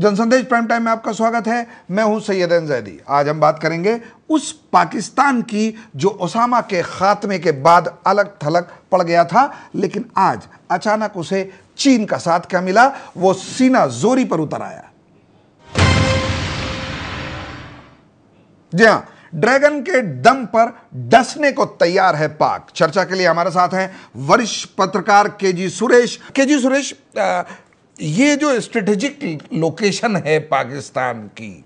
Jansandesh prime time में आपका स्वागत है। मैं हूँ सैयद जैदी आज हम बात करेंगे उस पाकिस्तान की जो ओसामा के खात्मे के बाद अलग थलग पड़ गया था लेकिन आज अचानक उसे चीन का साथ क्या मिला वो सीना जोरी पर उतर आया। जी हाँ ड्रैगन के दम पर डसने को तैयार है पाक। चर्चा के लिए हमारे साथ हैं वरिष्ठ पत्रकार के जी सुरेश। के जी सुरेश आ, ये जो स्ट्रेटेजिक लोकेशन है पाकिस्तान की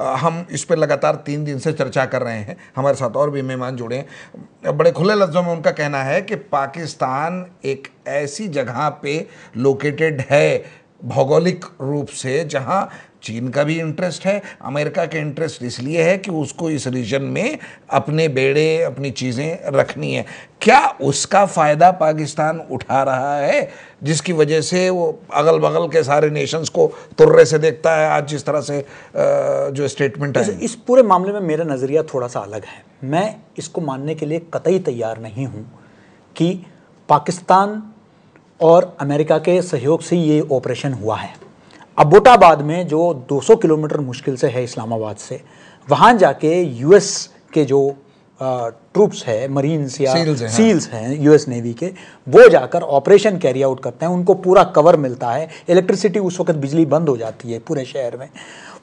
आ, हम इस पर लगातार तीन दिन से चर्चा कर रहे हैं। हमारे साथ और भी मेहमान जुड़े हैं। बड़े खुले लफ्ज़ों में उनका कहना है कि पाकिस्तान एक ऐसी जगह पे लोकेटेड है भौगोलिक रूप से जहाँ चीन का भी इंटरेस्ट है, अमेरिका के इंटरेस्ट इसलिए है कि उसको इस रीजन में अपने बेड़े, अपनी चीज़ें रखनी है। क्या उसका फ़ायदा पाकिस्तान उठा रहा है, जिसकी वजह से वो अगल बगल के सारे नेशंस को तुर्रे से देखता है? आज जिस तरह से जो स्टेटमेंट है इस पूरे मामले में मेरा नज़रिया थोड़ा सा अलग है। मैं इसको मानने के लिए कतई तैयार नहीं हूँ कि पाकिस्तान और अमेरिका के सहयोग से ये ऑपरेशन हुआ है। अबोटाबाद में जो 200 किलोमीटर मुश्किल से है इस्लामाबाद से वहाँ जाके यूएस के जो ट्रूप्स है मरीन्स या सील्स हैं, सील्स हाँ। हैं यूएस नेवी के वो जाकर ऑपरेशन कैरी आउट करते हैं। उनको पूरा कवर मिलता है। इलेक्ट्रिसिटी उस वक्त बिजली बंद हो जाती है पूरे शहर में।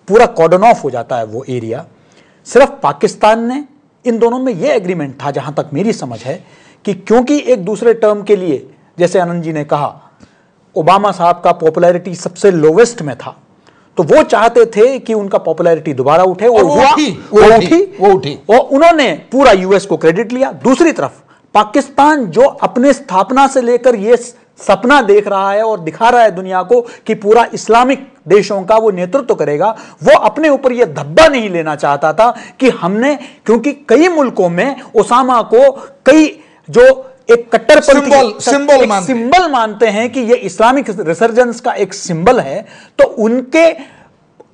पूरा कॉर्डन ऑफ़ हो जाता है वो एरिया सिर्फ़ पाकिस्तान ने इन दोनों में ये एग्रीमेंट था जहाँ तक मेरी समझ है कि क्योंकि एक दूसरे टर्म के लिए जैसे आनंद जी ने कहा ओबामा साहब का पॉपुलैरिटी सबसे लोवेस्ट में था तो वो चाहते थे कि उनका पॉपुलैरिटी दोबारा उठे और वो उठी वो उठी वो उठी। और उन्होंने पूरा यूएस को क्रेडिट लिया। दूसरी तरफ़ पाकिस्तान जो अपने स्थापना से लेकर ये सपना देख रहा है और दिखा रहा है दुनिया को कि पूरा इस्लामिक देशों का वो नेतृत्व तो करेगा वो अपने ऊपर ये धब्बा नहीं लेना चाहता था कि हमने क्योंकि कई मुल्कों में ओसामा को कई जो एक कट्टर सिंबल सिंबल मानते सिंबल मानते हैं कि ये इस्लामिक रिसर्जेंस का एक सिंबल है तो उनके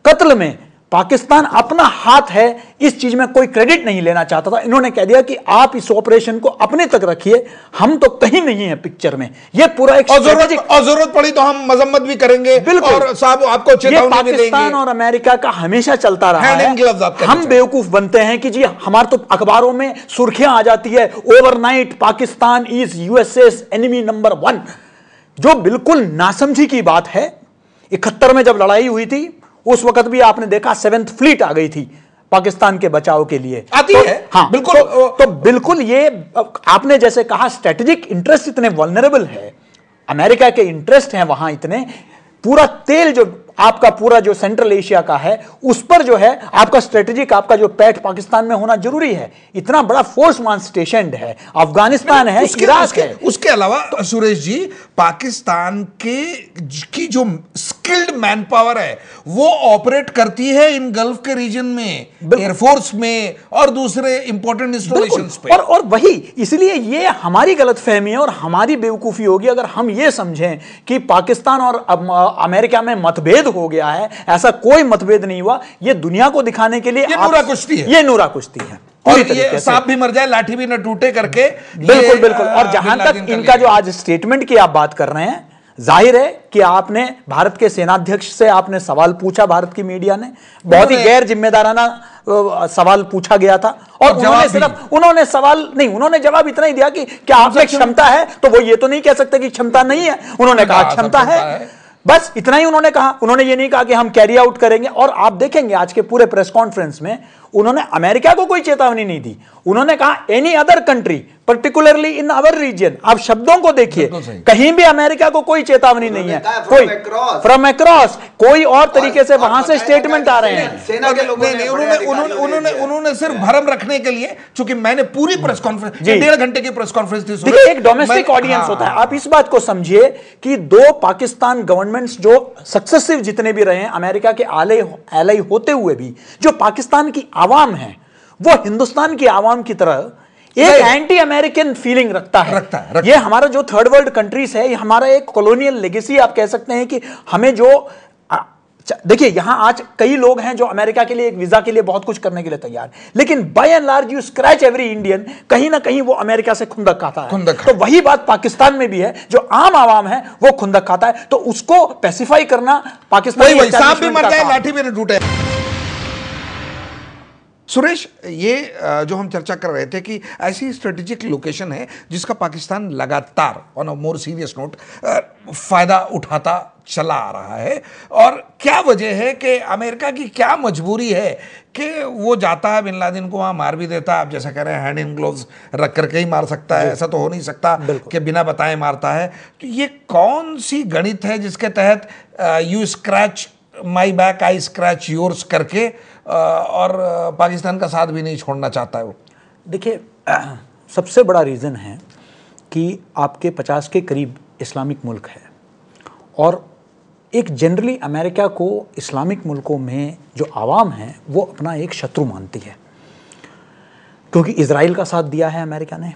कत्ल में पाकिस्तान अपना हाथ है इस चीज़ में कोई क्रेडिट नहीं लेना चाहता था। इन्होंने कह दिया कि आप इस ऑपरेशन को अपने तक रखिए हम तो कहीं नहीं है पिक्चर में। ये पूरा एक और ज़रूरत और ज़रूरत पड़ी तो हम मजम्मत भी करेंगे बिल्कुल। और साहब आपको पाकिस्तान और अमेरिका का हमेशा चलता रहा है। हम बेवकूफ़ बनते हैं कि जी हमारे तो अखबारों में सुर्खियाँ आ जाती है overnight Pakistan is US's enemy number one जो बिल्कुल नासमझी की बात है इकहत्तर में जब लड़ाई हुई थी उस वक्त भी आपने देखा सेवेंथ फ्लीट आ गई थी पाकिस्तान के बचाव के लिए। आती तो, है? हाँ बिल्कुल तो, तो बिल्कुल ये आपने जैसे कहा स्ट्रेटेजिक इंटरेस्ट इतने वॉलरेबल है अमेरिका के इंटरेस्ट हैं वहाँ इतने पूरा तेल जो आपका पूरा जो सेंट्रल एशिया का है उस पर जो है आपका स्ट्रेटेजिक आपका जो पैठ पाकिस्तान में होना ज़रूरी है। इतना बड़ा फोर्स मान स्टेशन है। अफ़गानिस्तान है उसके, इराक उसके, है। उसके अलावा तो, सुरेश जी पाकिस्तान के की जो स्किल्ड मैन पावर है वो ऑपरेट करती है इन गल्फ के रीजन में एयरफोर्स में और दूसरे इंपॉर्टेंट इंस्टॉलेशन पे। और, और वही इसलिए ये हमारी गलत फहमी है और हमारी बेवकूफ़ी होगी अगर हम ये समझें कि पाकिस्तान और अमेरिका में मतभेद हो गया है ऐसा कोई मतभेद नहीं हुआ। ये दुनिया को दिखाने के लिए ये नूरा कुश्ती है। ये नूरा कुश्ती है। और ये सांप भी मर जाए लाठी भी न टूटे करके बिल्कुल बिल्कुल। और जहाँ तक इनका जो आज स्टेटमेंट की आप बात कर रहे हैं ज़ाहिर है कि आपने भारत के सेनाध्यक्ष से आपने सवाल पूछा भारत की मीडिया ने। बहुत ही गैर जिम्मेदाराना सवाल पूछा गया था। और उन्होंने सिर्फ़ उन्होंने सवाल नहीं उन्होंने जवाब इतना ही दिया कि क्या आप क्षमता है? तो वो ये तो नहीं कह सकते कि क्षमता नहीं है। उन्होंने कहा क्षमता है। बस इतना ही उन्होंने कहा। उन्होंने ये नहीं कहा कि हम कैरी आउट करेंगे और आप देखेंगे आज के पूरे प्रेस कॉन्फ्रेंस में उन्होंने अमेरिका को कोई चेतावनी नहीं दी। उन्होंने कहा any other country particularly in our region आप शब्दों को देखिए। कहीं भी अमेरिका को कोई चेतावनी नहीं है। कोई फ्रॉम अक्रॉस कोई और तरीके से वहाँ से स्टेटमेंट आ रहे हैं। उन्होंने उन्होंने सिर्फ़ भरम रखने के लिए चूँकि मैंने पूरी प्रेस कॉन्फ्रेंस डेढ़ घंटे की प्रेस कॉन्फ्रेंस थी देखिए एक डोमेस्टिक ऑडियंस हाँ। होता है। आप इस बात को समझिए कि दो पाकिस्तान गवर्नमेंट्स जो सक्सेसिव जितने भी रहे हैं अमेरिका के आले एलाई होते हुए भी जो पाकिस्तान की आवाम है। वो हिंदुस्तान की आवाम की तरह एक एंटी अमेरिकन फीलिंग रखता है। रखता है रखता ये हमारा जो थर्ड वर्ल्ड कंट्रीज़ है ये हमारा एक कॉलोनियल लेगेसी आप कह सकते हैं कि हमें जो देखिए यहाँ आज कई लोग हैं जो अमेरिका के लिए एक वीज़ा के लिए बहुत कुछ करने के लिए तैयार। लेकिन by and large you scratch every Indian कहीं ना कहीं वो अमेरिका से खुंदक खाता है। खुंदक तो वही बात पाकिस्तान में भी है जो आम आवाम है वो खुंदक खाता है। तो उसको पेसिफाई करना पाकिस्तान भी मर जाए लाठी न टूटे। सुरेश ये जो हम चर्चा कर रहे थे कि ऐसी स्ट्रेटेजिक लोकेशन है जिसका पाकिस्तान लगातार on a more serious note फ़ायदा उठाता चला आ रहा है। और क्या वजह है कि अमेरिका की क्या मजबूरी है कि वो जाता है बिन लादेन को वहाँ मार भी देता है। आप जैसा कह रहे हैं हैंड इन ग्लोव्स रख करके ही मार सकता है। ऐसा तो हो नहीं सकता कि बिना बताए मारता है। तो ये कौन सी गणित है जिसके तहत you scratch my back I scratch yours करके और पाकिस्तान का साथ भी नहीं छोड़ना चाहता है वो। देखिए, सबसे बड़ा रीज़न है कि आपके पचास के करीब इस्लामिक मुल्क है। और एक जनरली अमेरिका को इस्लामिक मुल्कों में जो आवाम है, वो अपना एक शत्रु मानती है। क्योंकि इसराइल का साथ दिया है अमेरिका ने,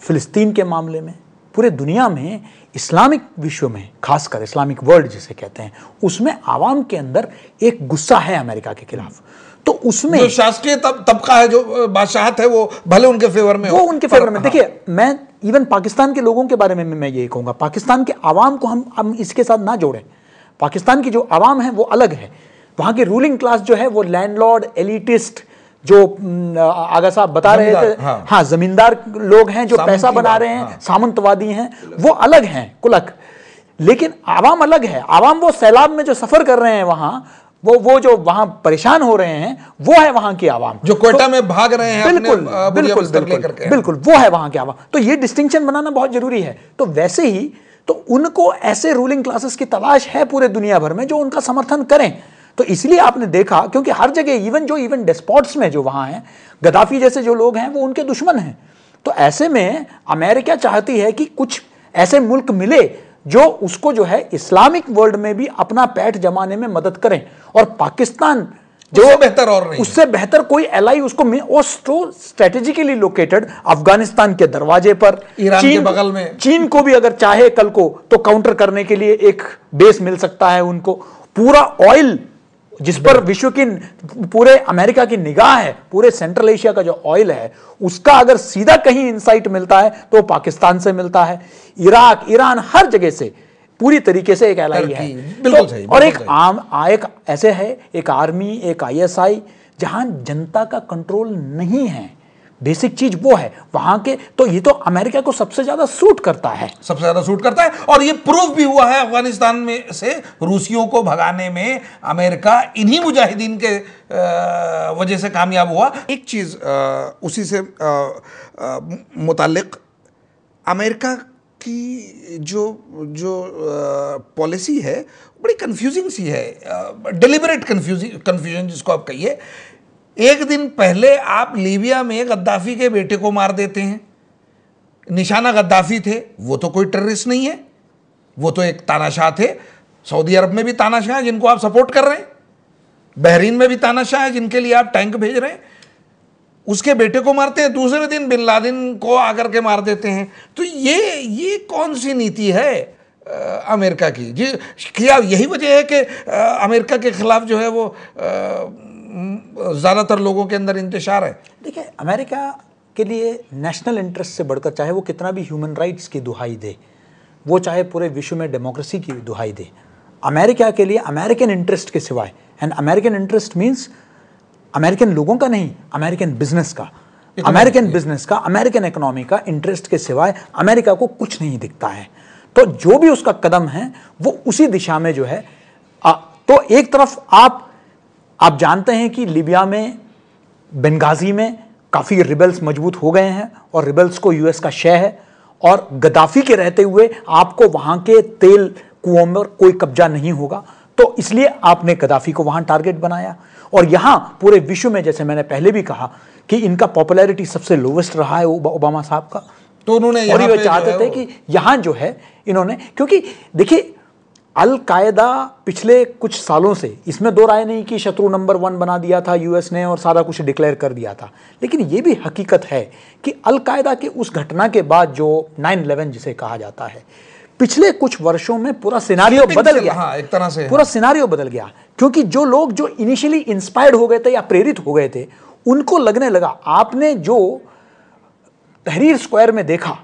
फ़िलिस्तीन के मामले में पूरे दुनिया में इस्लामिक विश्व में खासकर इस्लामिक वर्ल्ड जिसे कहते हैं उसमें आवाम के अंदर एक गुस्सा है अमेरिका के खिलाफ। तो उसमें जो शासकीय तब, तबका है जो बादशाहत है वो भले उनके फेवर में हो। वो उनके फेवर में। देखिए मैं इवन पाकिस्तान के लोगों के बारे में मैं यही कहूँगा पाकिस्तान के आवाम को हम हम इसके साथ ना जोड़ें। पाकिस्तान की जो आवाम है वो अलग है। वहाँ की रूलिंग क्लास जो है वो लैंडलॉर्ड एलिटिस्ट जो आगा साहब बता रहे थे हाँ। हाँ जमींदार लोग हैं जो पैसा बना रहे हैं हाँ। सामंतवादी हैं वो अलग हैं कुलक। लेकिन आवाम अलग है। आवाम वो सैलाब में जो सफ़र कर रहे हैं वहाँ वो वो जो वहाँ परेशान हो रहे हैं वो है वहाँ की आवाम। जो कोयटा में भाग रहे हैं बिल्कुल बिल्कुल बिल्कुल बिल्कुल वो है वहाँ के आवाम। तो ये डिस्टिंक्शन बनाना बहुत ज़रूरी है। तो वैसे ही तो उनको ऐसे रूलिंग क्लासेस की तलाश है पूरे दुनिया भर में जो उनका समर्थन करें। तो इसलिए आपने देखा क्योंकि हर जगह इवन जो इवन डेस्पॉट्स में जो वहाँ हैं गद्दाफी जैसे जो लोग हैं वो उनके दुश्मन हैं। तो ऐसे में अमेरिका चाहती है कि कुछ ऐसे मुल्क मिले जो उसको जो है इस्लामिक वर्ल्ड में भी अपना पैठ जमाने में मदद करें। और पाकिस्तान जो बेहतर और नहीं उससे बेहतर कोई एलाई उसको वो स्ट्रेटेजिकली लोकेटेड अफ़गानिस्तान के दरवाजे पर। ईरान के बगल में। चीन को भी अगर चाहे कल को तो काउंटर करने के लिए एक बेस मिल सकता है उनको। पूरा ऑयल जिस पर विश्व की पूरे अमेरिका की निगाह है पूरे सेंट्रल एशिया का जो ऑयल है उसका अगर सीधा कहीं इंसाइट मिलता है तो पाकिस्तान से मिलता है। इराक ईरान हर जगह से पूरी तरीके से एक एल आई है। बिल्कुल तो- और एक आम एक ऐसे है एक आर्मी एक आईएसआई जहाँ जनता का कंट्रोल नहीं है। बेसिक चीज़ वो है, वहाँ के तो ये तो अमेरिका को सबसे ज़्यादा सूट करता है। सबसे ज़्यादा सूट करता है और ये प्रूफ भी हुआ है अफ़गानिस्तान में से रूसियों को भगाने में अमेरिका इन्हीं मुजाहिदीन के वजह से कामयाब हुआ। एक चीज़ उसी से मुतालिक, अमेरिका की जो जो पॉलिसी है, बड़ी कंफ्यूजिंग सी है डिलिबरेट कंफ्यूजिंग कंफ्यूजन जिसको आप कहिए एक दिन पहले आप लीबिया में गद्दाफी के बेटे को मार देते हैं। निशाना गद्दाफी थे वो तो कोई टेररिस्ट नहीं है वो तो एक तानाशाह थे। सऊदी अरब में भी तानाशाह है जिनको आप सपोर्ट कर रहे हैं। बहरीन में भी तानाशाह है जिनके लिए आप टैंक भेज रहे हैं। उसके बेटे को मारते हैं दूसरे दिन बिन लादेन को आकर के मार देते हैं। तो ये ये कौन सी नीति है अ, अमेरिका की? जी क्या यही वजह है कि अमेरिका के खिलाफ जो है वो अ, ज़्यादातर लोगों के अंदर इंतशार है। देखिए अमेरिका के लिए नेशनल इंटरेस्ट से बढ़कर चाहे वो कितना भी ह्यूमन राइट्स की दुहाई दे वो चाहे पूरे विश्व में डेमोक्रेसी की दुहाई दे अमेरिका के लिए अमेरिकन इंटरेस्ट के सिवाय and American interest means American लोगों का नहीं अमेरिकन बिज़नेस का। अमेरिकन बिज़नेस का अमेरिकन इकोनॉमी का इंटरेस्ट के सिवाय अमेरिका को कुछ नहीं दिखता है। तो जो भी उसका कदम है वो उसी दिशा में जो है आ, तो एक तरफ़ आप आप जानते हैं कि लिबिया में बेंगाजी में काफ़ी रिबल्स मज़बूत हो गए हैं और रिबल्स को यूएस का शय है और गद्दाफी के रहते हुए आपको वहाँ के तेल कुओं में कोई कब्जा नहीं होगा। तो इसलिए आपने गद्दाफी को वहाँ टारगेट बनाया। और यहाँ पूरे विश्व में जैसे मैंने पहले भी कहा कि इनका पॉपुलैरिटी सबसे लोवेस्ट रहा है ओबामा साहब का। तो उन्होंने और ये चाहते थे कि यहाँ जो है इन्होंने क्योंकि देखिए अल कायदा पिछले कुछ सालों से इसमें दो राय नहीं कि शत्रु नंबर वन बना दिया था यूएस ने और सारा कुछ डिक्लेयर कर दिया था। लेकिन ये भी हकीकत है कि अलकायदा के उस घटना के बाद जो 9/11 जिसे कहा जाता है पिछले कुछ वर्षों में पूरा सिनारियो बदल गया। हाँ, एक तरह से, पूरा सिनारियो बदल गया। क्योंकि जो लोग जो इनिशियली इंस्पायर्ड हो गए थे या प्रेरित हो गए थे उनको लगने लगा आपने जो तहरीर स्क्वायर में देखा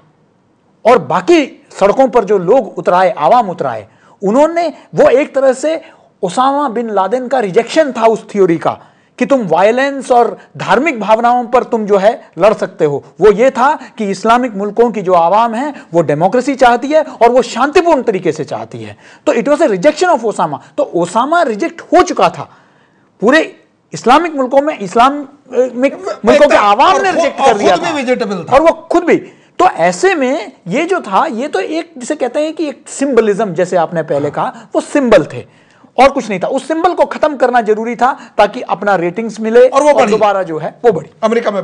और बाकी सड़कों पर जो लोग उतराए आवाम उतराए उन्होंने वो एक तरह से ओसामा बिन लादेन का रिजेक्शन था उस थ्योरी का कि तुम वायलेंस और धार्मिक भावनाओं पर तुम जो है लड़ सकते हो। वो ये था कि इस्लामिक मुल्कों की जो आवाम है वो डेमोक्रेसी चाहती है और वो शांतिपूर्ण तरीके से चाहती है। तो it was a rejection of Osama तो ओसामा रिजेक्ट हो चुका था। पूरे इस्लामिक मुल्कों में इस्लामिक मुल्कों के आवाम ने रिजेक्ट कर दिया था। और वो खुद भी। तो ऐसे में ये जो था ये तो एक जिसे कहते हैं कि एक सिंबलिज्म जैसे आपने पहले कहा वो सिंबल थे। और कुछ नहीं था। उस सिंबल को खत्म करना ज़रूरी था ताकि अपना रेटिंग्स मिले और वो दोबारा जो है वो बढ़ी। अमेरिका में